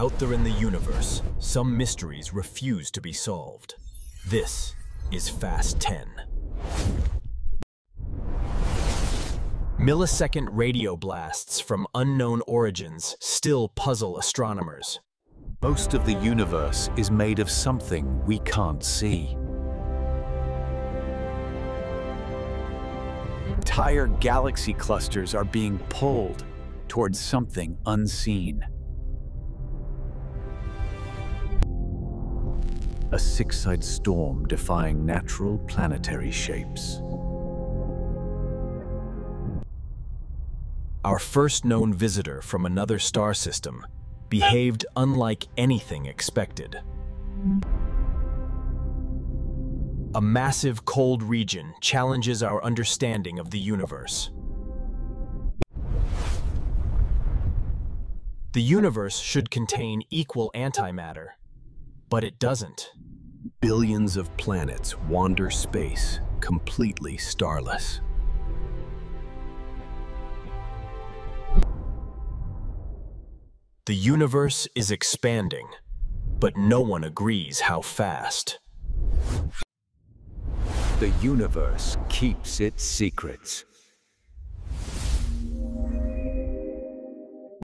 Out there in the universe, some mysteries refuse to be solved. This is Fast 10. Millisecond radio blasts from unknown origins still puzzle astronomers. Most of the universe is made of something we can't see. Entire galaxy clusters are being pulled towards something unseen. A six-side storm defying natural planetary shapes. Our first known visitor from another star system behaved unlike anything expected. A massive cold region challenges our understanding of the universe. The universe should contain equal antimatter, but it doesn't. Billions of planets wander space, completely starless. The universe is expanding, but no one agrees how fast. The universe keeps its secrets.